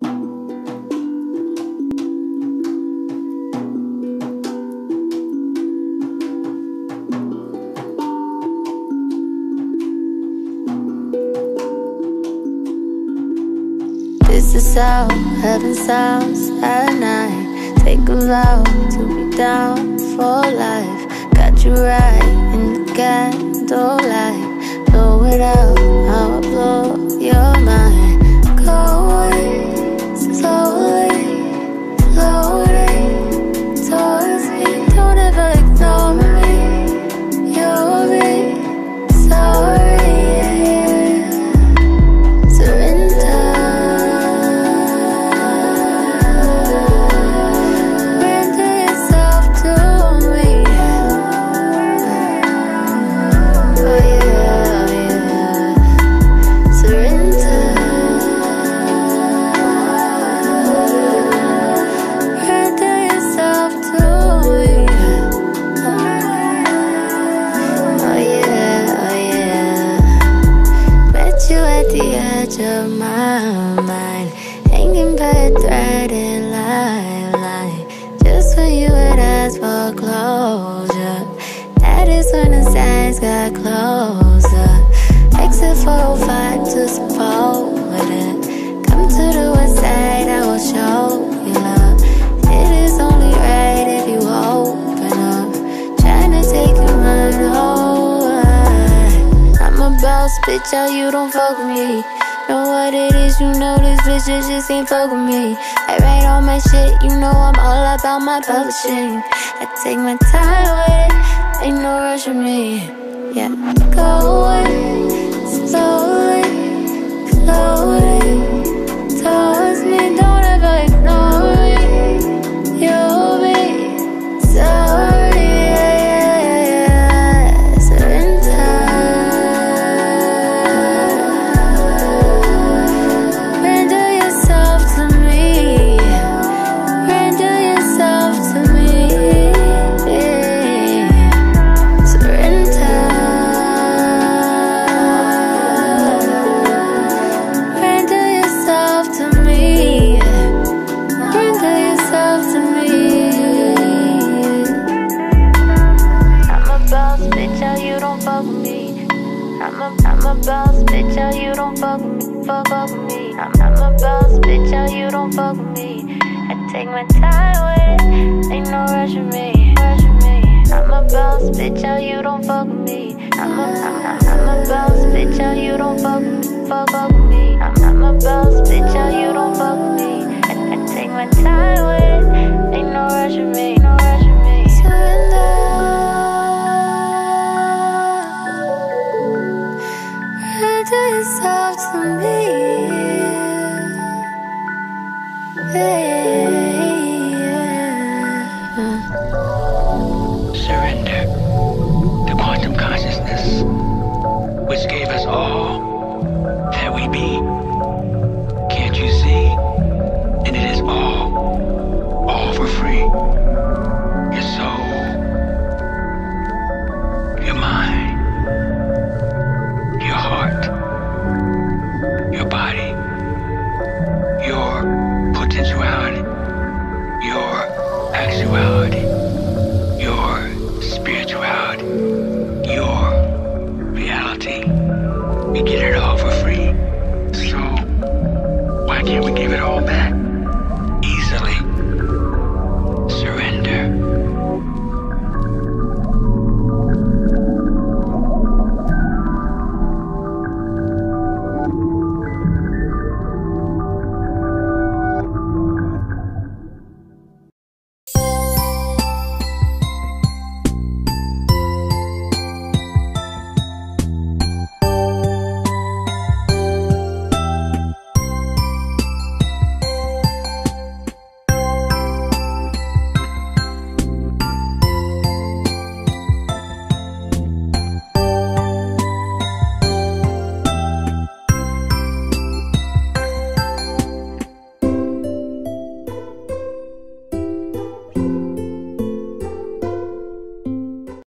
This is how heaven sounds at night. Take a vow to be down for life. Got you right in the candlelight. Edge of my mind, hanging by a thread in lifeline. Just when you had asked for closure, that is when the signs got closer. Exit 405 to Sepulveda Come to the west side, I will show you love. It is only right if you open up. Trying to take your mind oh, over. I'm a boss, bitch, oh, you don't fuck with me. Know what it is, you know this bitch just, ain't fuck with me. I write all my shit, you know I'm all about my publishing. I take my time with it, ain't no rush with me. Yeah, go away, slowly, fuck with me. I'm, I'm a boss, bitch, oh, you don't fuck with me. I take my time with it, ain't no rush with me. Rush with me. I'm a boss, bitch, oh, you don't fuck with me. I'm a, I'm, I'm, a boss, bitch, oh, you don't fuck me. Fuck, fuck with me. I'm, I'm a boss, bitch, oh, you don't fuck with me. I, I take my time To. Surrender to quantum consciousness, which gave us all that we be. Actuality, your spirituality, your reality. We get it all for free. So, why can't we give it all back?